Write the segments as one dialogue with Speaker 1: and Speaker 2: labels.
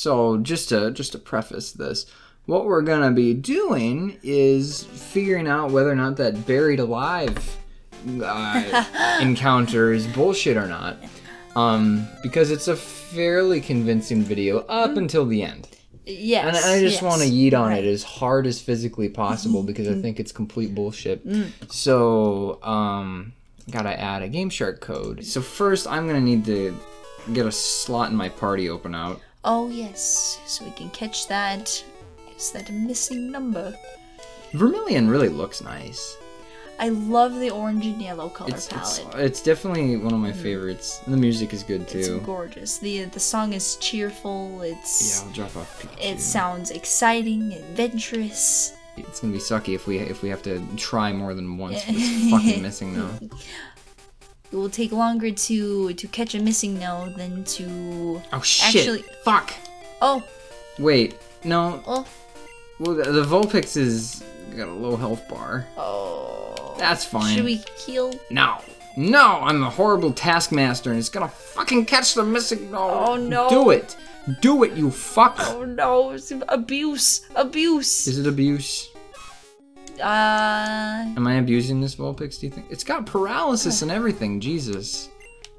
Speaker 1: So just to just to preface this, what we're gonna be doing is figuring out whether or not that buried alive uh, encounter is bullshit or not. Um, because it's a fairly convincing video up until the end.
Speaker 2: Yes.
Speaker 1: And I just
Speaker 2: yes.
Speaker 1: want to yeet on
Speaker 2: Right.
Speaker 1: it as hard as physically possible because I think it's complete bullshit. So, um, gotta add a Game Shark code. So first, I'm gonna need to get a slot in my party open out.
Speaker 2: Oh yes, so we can catch that. Is that a missing number?
Speaker 1: Vermilion really looks nice.
Speaker 2: I love the orange and yellow color
Speaker 1: It's, it's
Speaker 2: palette.
Speaker 1: it's definitely one of my mm. favorites. And the music is good
Speaker 2: It's
Speaker 1: too.
Speaker 2: gorgeous. the uh, The song is cheerful. It's
Speaker 1: Yeah, I'll drop off Pikachu.
Speaker 2: it sounds exciting, adventurous.
Speaker 1: It's gonna be sucky if we if we have to try more than once. this fucking missing though.
Speaker 2: It will take longer to to catch a MissingNo than to
Speaker 1: Oh shit!
Speaker 2: Actually-
Speaker 1: Fuck!
Speaker 2: oh
Speaker 1: Wait, no.
Speaker 2: oh
Speaker 1: Well, the, the Vulpix is got a low health bar.
Speaker 2: oh.
Speaker 1: That's fine.
Speaker 2: Should we heal?
Speaker 1: No. No, I'm the horrible taskmaster and it's gonna fucking catch the missing. No.
Speaker 2: Oh, no.
Speaker 1: Do it. Do it, you fuck.
Speaker 2: Oh no! it's Abuse! Abuse!
Speaker 1: Is it abuse?
Speaker 2: Uh.
Speaker 1: Am I abusing this Vulpix, do you think? It's got paralysis and everything, Jesus.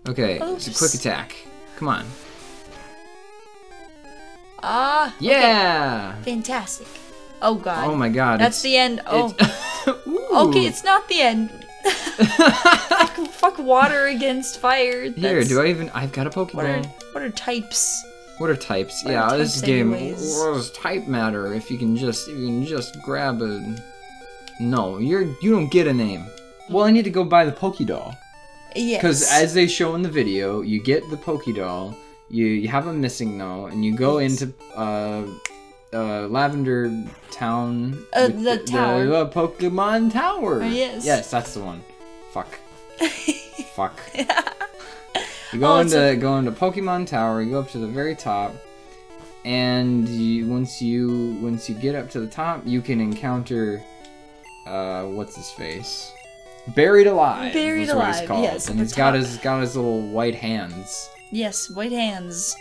Speaker 1: Okay, it's a quick attack. Come on.
Speaker 2: Ah.
Speaker 1: Yeah!
Speaker 2: Fantastic. Oh god.
Speaker 1: Oh my god.
Speaker 2: That's the end. Oh. Okay, it's not the end. fuck, fuck water against fire.
Speaker 1: Here, do I even. I've got a
Speaker 2: What are
Speaker 1: Pokemon.
Speaker 2: what are types?
Speaker 1: What are types?
Speaker 2: What
Speaker 1: yeah,
Speaker 2: are
Speaker 1: this
Speaker 2: types
Speaker 1: game.
Speaker 2: anyways?
Speaker 1: What does type matter? If you can just, if you can just grab a. No, you're you don't get a name. Well, I need to go buy the Pokédoll
Speaker 2: Yes.
Speaker 1: because as they show in the video, you get the Pokédoll. You you have a MissingNo, and you go
Speaker 2: Yes.
Speaker 1: into uh, uh, Lavender Town.
Speaker 2: Uh,
Speaker 1: with
Speaker 2: the tower.
Speaker 1: The, Pokemon Tower.
Speaker 2: Uh, yes.
Speaker 1: Yes, that's the one. Fuck. Fuck. You go
Speaker 2: Oh,
Speaker 1: into go into Pokemon Tower. You go up to the very top, and you, once you once you get up to the top, you can encounter uh, what's his face, buried alive.
Speaker 2: Buried
Speaker 1: is what he's
Speaker 2: Alive,
Speaker 1: called.
Speaker 2: yes,
Speaker 1: and he's got
Speaker 2: top.
Speaker 1: his got his little white hands.
Speaker 2: yes, white hands.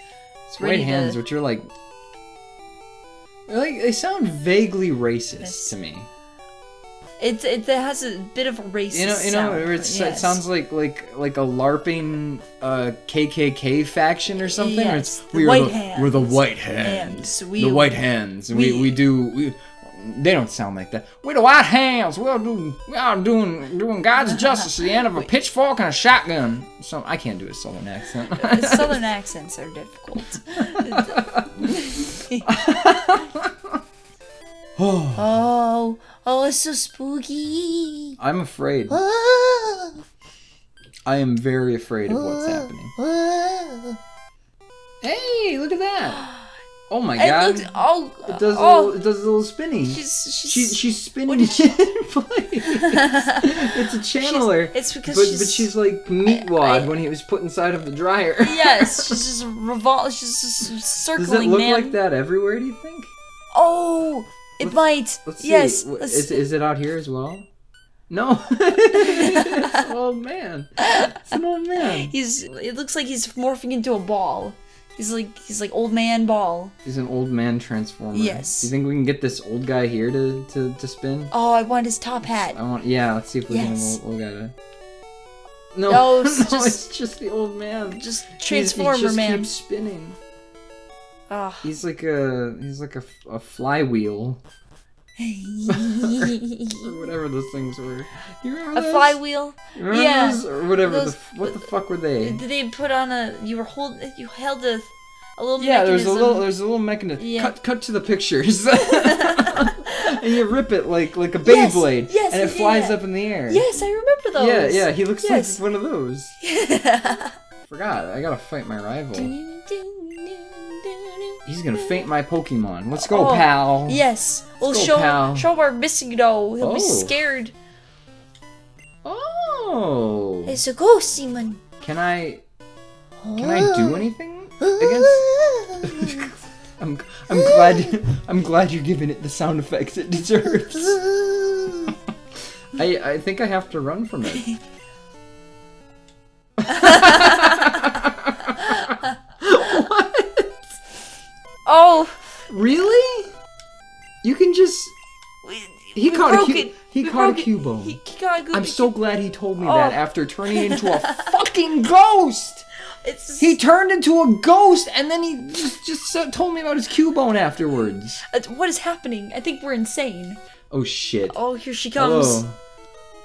Speaker 2: It's
Speaker 1: White hands,
Speaker 2: to.
Speaker 1: which are like. Like they sound vaguely racist
Speaker 2: Yes.
Speaker 1: to me.
Speaker 2: It, it has a bit of a racist
Speaker 1: You know, you know, it's,
Speaker 2: but
Speaker 1: it sounds like like like a LARPing uh, KKK faction or something. or
Speaker 2: Yes,
Speaker 1: it's,
Speaker 2: the
Speaker 1: we are
Speaker 2: white
Speaker 1: the,
Speaker 2: hands.
Speaker 1: We're the white hands.
Speaker 2: Hands. We-
Speaker 1: the white hands. We,
Speaker 2: we-
Speaker 1: we do. We, they don't sound like that. We're the white hands. We are doing we are doing doing God's justice at the end of a pitchfork and a shotgun. So I can't do a southern accent.
Speaker 2: Southern accents are difficult. oh, oh, it's so spooky.
Speaker 1: I'm afraid.
Speaker 2: Ah,
Speaker 1: I am very afraid of what's happening.
Speaker 2: ah.
Speaker 1: Hey, look at that! Oh my
Speaker 2: It
Speaker 1: god!
Speaker 2: looks. Oh,
Speaker 1: It does a
Speaker 2: oh,
Speaker 1: little, it does a little spinning.
Speaker 2: she's she's.
Speaker 1: She, she's spinning
Speaker 2: she-
Speaker 1: in place. it's a channeler.
Speaker 2: it's because
Speaker 1: but,
Speaker 2: she's.
Speaker 1: but she's like meatwad
Speaker 2: I-
Speaker 1: when he was put inside of the dryer.
Speaker 2: yes, she's just revol. She's just circling,
Speaker 1: Does it look
Speaker 2: man.
Speaker 1: like that everywhere? Do you think?
Speaker 2: Oh, it
Speaker 1: Let's-
Speaker 2: might.
Speaker 1: Let's
Speaker 2: yes.
Speaker 1: Is, is it out here as well? No. it's an old man. It's an old man.
Speaker 2: He's. It looks like he's morphing into a ball. He's like he's like old man ball.
Speaker 1: He's an old man transformer.
Speaker 2: Yes.
Speaker 1: Do you think we can get this old guy here to, to, to spin?
Speaker 2: Oh, I want his top hat.
Speaker 1: I want. Yeah. Let's see if we
Speaker 2: Yes.
Speaker 1: can. We'll, we'll gotta. No,
Speaker 2: No,
Speaker 1: no,
Speaker 2: it's just-
Speaker 1: it's just the old man.
Speaker 2: Just
Speaker 1: He's-
Speaker 2: transformer
Speaker 1: he just
Speaker 2: man.
Speaker 1: keeps spinning.
Speaker 2: Oh.
Speaker 1: He's like a he's like a, a flywheel or whatever those things were. You remember
Speaker 2: a
Speaker 1: those?
Speaker 2: flywheel.
Speaker 1: Remember
Speaker 2: yeah.
Speaker 1: those? or whatever.
Speaker 2: Those-
Speaker 1: the, f- what the fuck were they?
Speaker 2: Did they put on a? You were holding. You held a, a little
Speaker 1: Yeah, there's a little there's a little mechanism.
Speaker 2: Yeah.
Speaker 1: Cut cut to the pictures. and you rip it like like a
Speaker 2: Yes,
Speaker 1: Beyblade,
Speaker 2: yes,
Speaker 1: and it
Speaker 2: yeah,
Speaker 1: flies
Speaker 2: yeah.
Speaker 1: up in the air.
Speaker 2: Yes, I remember those.
Speaker 1: Yeah, yeah, he looks
Speaker 2: Yes.
Speaker 1: like one of those. Forgot, I gotta fight my rival. He's gonna faint my Pokemon. Let's go,
Speaker 2: Oh,
Speaker 1: pal.
Speaker 2: yes. We'll
Speaker 1: go,
Speaker 2: show
Speaker 1: pal.
Speaker 2: show our MissingNo. He'll
Speaker 1: Oh.
Speaker 2: be scared.
Speaker 1: Oh.
Speaker 2: It's a ghost Simon.
Speaker 1: Can I can I do oh. anything against? I'm I'm glad I'm glad you're giving it the sound effects it deserves. I I think I have to run from it. caught a cu- he
Speaker 2: We
Speaker 1: caught a
Speaker 2: it.
Speaker 1: cubone.
Speaker 2: He, he caught a
Speaker 1: I'm so glad he told me
Speaker 2: Oh.
Speaker 1: that after turning into a fucking ghost.
Speaker 2: It's
Speaker 1: He turned into a ghost and then he just just told me about his cubone afterwards.
Speaker 2: Uh, what is happening? I think we're insane.
Speaker 1: Oh shit.
Speaker 2: Oh, here she comes.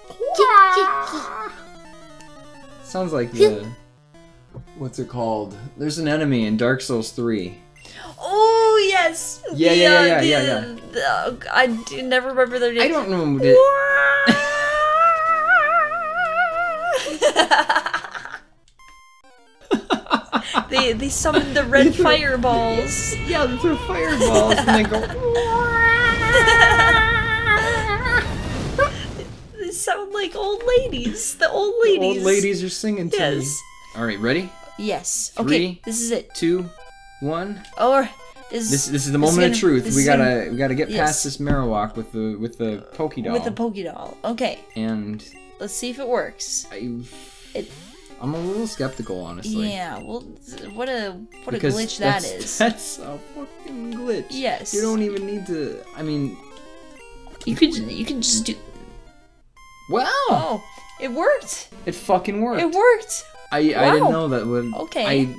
Speaker 1: Hello. Sounds like the. What's it called? There's an enemy in Dark Souls 3.
Speaker 2: Oh yes.
Speaker 1: Yeah,
Speaker 2: The,
Speaker 1: yeah, yeah,
Speaker 2: uh,
Speaker 1: yeah,
Speaker 2: the,
Speaker 1: yeah,
Speaker 2: the- uh, I do never remember their name.
Speaker 1: I don't know. The,
Speaker 2: they they summon the red fireballs.
Speaker 1: yeah, they throw fireballs and they go.
Speaker 2: They sound like old ladies. The old ladies.
Speaker 1: Old ladies are singing to
Speaker 2: Yes.
Speaker 1: me. All right, ready?
Speaker 2: Yes. Okay. This is it.
Speaker 1: Two, one.
Speaker 2: Or is
Speaker 1: This this is the moment of
Speaker 2: gonna-
Speaker 1: truth. We gotta
Speaker 2: gonna-
Speaker 1: we gotta get
Speaker 2: Yes.
Speaker 1: past this Marowak with the with the Poké doll.
Speaker 2: with the pokey doll. Okay.
Speaker 1: and
Speaker 2: Let's see if it works.
Speaker 1: I,
Speaker 2: It.
Speaker 1: I'm a little skeptical, honestly.
Speaker 2: Yeah. Well, what a what a glitch that
Speaker 1: that's,
Speaker 2: is.
Speaker 1: That's a fucking glitch.
Speaker 2: Yes.
Speaker 1: You don't even need to. I mean,
Speaker 2: You could you could just do.
Speaker 1: wow,
Speaker 2: Oh, it worked.
Speaker 1: it fucking worked.
Speaker 2: It worked.
Speaker 1: I I didn't know that would.
Speaker 2: Okay.
Speaker 1: I,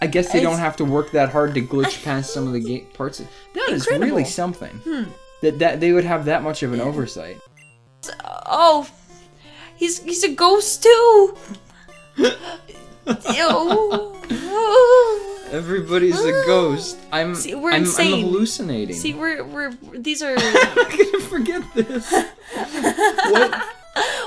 Speaker 1: I, guess they
Speaker 2: It's-
Speaker 1: don't have to work that hard to glitch past some of the gate parts. That is
Speaker 2: Incredible.
Speaker 1: really something.
Speaker 2: Hmm.
Speaker 1: That that they would have that much of an oversight.
Speaker 2: Oh, he's he's a ghost too.
Speaker 1: Everybody's a ghost. I'm
Speaker 2: See, we're
Speaker 1: I'm, I'm
Speaker 2: insane.
Speaker 1: hallucinating.
Speaker 2: See, we're we're these are.
Speaker 1: I'm not gonna forget this. what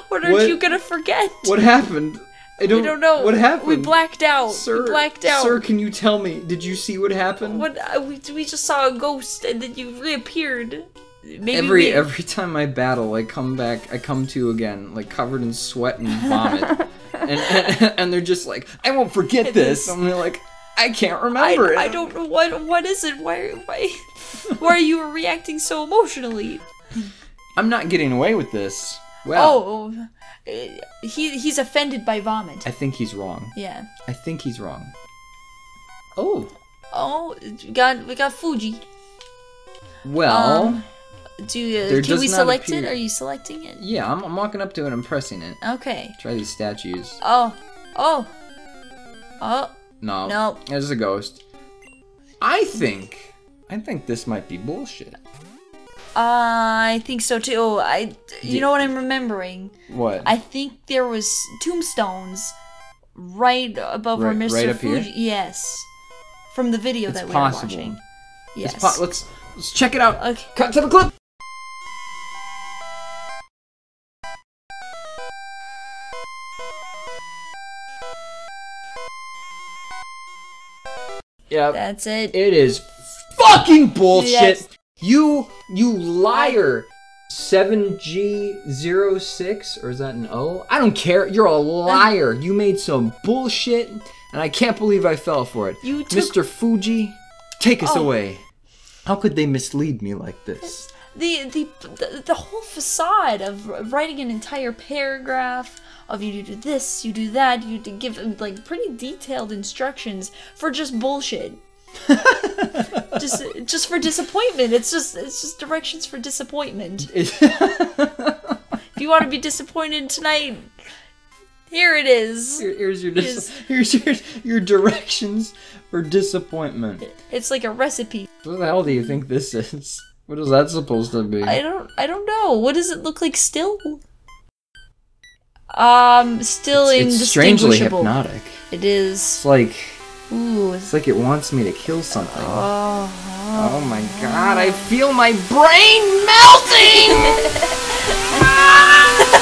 Speaker 2: What are
Speaker 1: What-
Speaker 2: you gonna forget?
Speaker 1: what happened? I don't,
Speaker 2: We don't know.
Speaker 1: What happened?
Speaker 2: We blacked out.
Speaker 1: Sir,
Speaker 2: we blacked out.
Speaker 1: Sir, can you tell me? Did you see what happened?
Speaker 2: What uh, we we just saw a ghost and then you reappeared. Maybe
Speaker 1: every
Speaker 2: we,
Speaker 1: every time I battle, I come back, I come to again, like covered in sweat and vomit, and, and and they're just like, I won't forget this.
Speaker 2: is-
Speaker 1: And they're like, I can't
Speaker 2: I,
Speaker 1: remember it.
Speaker 2: I don't know what what is it. Why why why are you reacting so emotionally?
Speaker 1: I'm not getting away with this. Well,
Speaker 2: Oh, uh, he he's offended by vomit.
Speaker 1: I think he's wrong.
Speaker 2: Yeah.
Speaker 1: I think he's wrong. Oh,
Speaker 2: Oh, we got we got Fuji.
Speaker 1: well,
Speaker 2: Um, Do uh, can we select it? Are you selecting it?
Speaker 1: yeah, I'm, I'm walking up to it, I'm pressing it.
Speaker 2: Okay.
Speaker 1: Try these statues.
Speaker 2: Oh, oh, oh.
Speaker 1: No,
Speaker 2: No.
Speaker 1: there's a ghost. I think, I think this might be bullshit.
Speaker 2: I think so too. Oh, I, you
Speaker 1: Yeah.
Speaker 2: know what I'm remembering?
Speaker 1: What?
Speaker 2: I think there was tombstones right above where Mr.
Speaker 1: right up here?
Speaker 2: Fuji. Yes, from the video
Speaker 1: It's
Speaker 2: that we
Speaker 1: possible.
Speaker 2: were watching. Yes.
Speaker 1: Po- let's let's check it out.
Speaker 2: okay.
Speaker 1: Cut to the clip. Yeah,
Speaker 2: That's it.
Speaker 1: it is fucking bullshit.
Speaker 2: Yes.
Speaker 1: You you liar. 7G06 or is that an O? I don't care. You're a liar. You made some bullshit and I can't believe I fell for it.
Speaker 2: You took-
Speaker 1: Mr. Fuji, take us
Speaker 2: Oh.
Speaker 1: away. How could they mislead me like this?
Speaker 2: the, the the the whole facade of writing an entire paragraph of you do this, you do that, you give like pretty detailed instructions for just bullshit. just just for disappointment. It's just it's just directions for disappointment. If you want to be disappointed tonight, here it is.
Speaker 1: Here- here's your dis-
Speaker 2: Is-
Speaker 1: here's your, your directions for disappointment.
Speaker 2: It's like a recipe.
Speaker 1: What the hell do you think this is? What is that supposed to be?
Speaker 2: I don't I don't know. What does it look like still? Um still
Speaker 1: it's strangely
Speaker 2: indistinguishable.
Speaker 1: hypnotic.
Speaker 2: It is
Speaker 1: It's like
Speaker 2: Ooh.
Speaker 1: it's like it wants me to kill something.
Speaker 2: Oh.
Speaker 1: Oh my god, I feel my brain melting!